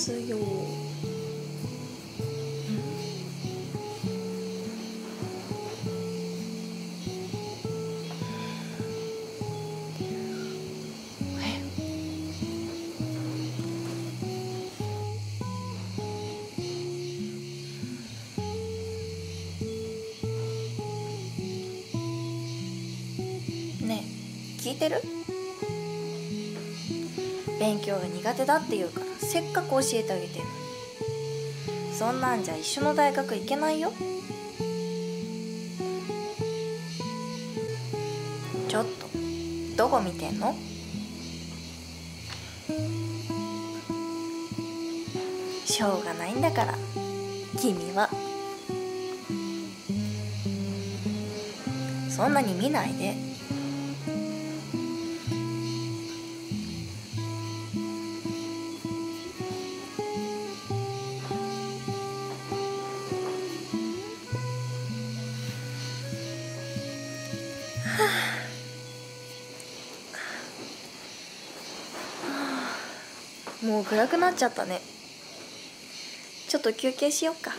ますよ。ねえ聞いてる？勉強が苦手だって言うからせっかく教えてあげてるそんなんじゃ一緒の大学行けないよ。ちょっとどこ見てんの？しょうがないんだから。君は。そんなに見ないで。もう暗くなっちゃったね。ちょっと休憩しよっか。